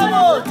vamos!